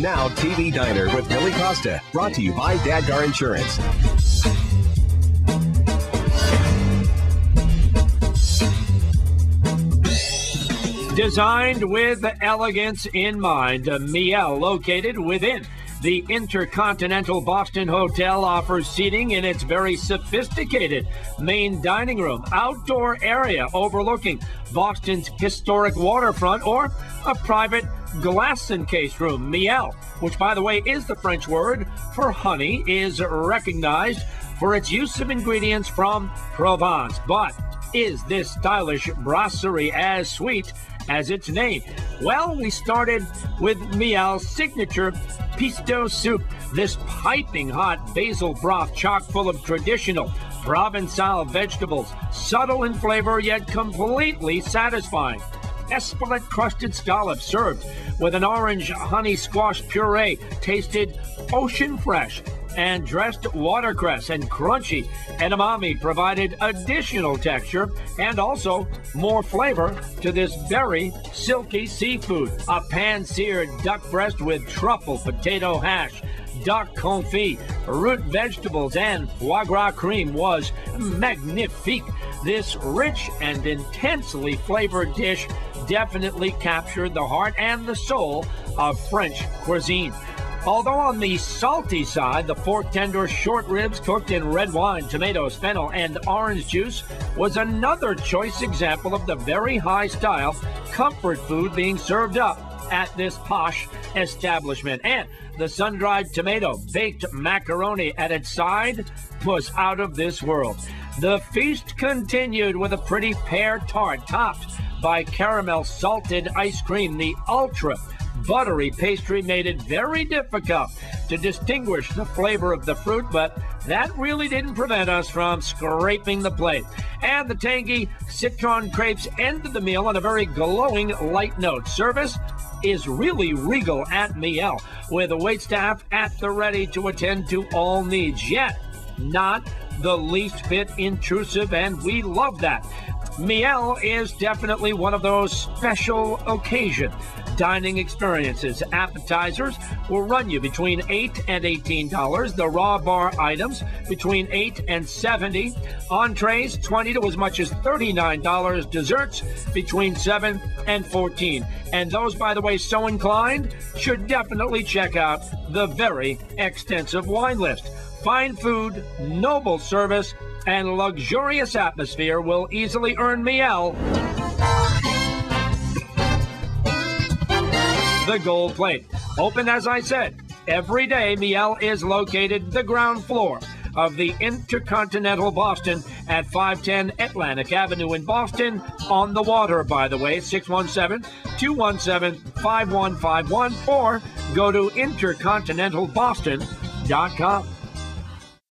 Now, TV Diner with Billy Costa, brought to you by Dadgar Insurance. Designed with elegance in mind, Miel, located within the Intercontinental Boston Hotel, offers seating in its very sophisticated main dining room, outdoor area overlooking Boston's historic waterfront, or a private glass encased room. miel, which by the way is the French word for honey, is recognized for its use of ingredients from Provence. But is this stylish brasserie as sweet as its name? Well, we started with Miel's signature Pistou soup, this piping hot basil broth chock full of traditional Provençal vegetables, subtle in flavor yet completely satisfying. Espelette crusted scallops served with an orange honey squash puree, tasted ocean fresh and dressed watercress and crunchy edamame provided additional texture and also more flavor to this very silky seafood. A pan-seared duck breast with truffle potato hash, duck confit, root vegetables, and foie gras cream was magnifique. This rich and intensely flavored dish definitely captured the heart and the soul of French cuisine. Although on the salty side, the fork tender short ribs cooked in red wine, tomatoes, fennel, and orange juice was another choice example of the very high style comfort food being served up at this posh establishment. And the sun dried tomato baked macaroni at its side was out of this world. The feast continued with a pretty pear tart topped by caramel salted ice cream, the ultra buttery pastry made it very difficult to distinguish the flavor of the fruit, but that really didn't prevent us from scraping the plate. And the tangy citron crepes ended the meal on a very glowing light note. Service is really regal at Miel, with a wait staff at the ready to attend to all needs, yet not the least bit intrusive, and we love that. Miel is definitely one of those special occasion dining experiences. Appetizers will run you between 8 and $18. The raw bar items between 8 and 70. Entrees 20 to as much as $39. Desserts between 7 and 14. And those, by the way, so inclined should definitely check out the very extensive wine list. Fine food, noble service, and luxurious atmosphere will easily earn Miel the gold plate. Open, as I said, every day. Miel is located the ground floor of the Intercontinental Boston at 510 Atlantic Avenue in Boston, on the water, by the way, 617 217 5151, or go to intercontinentalboston.com.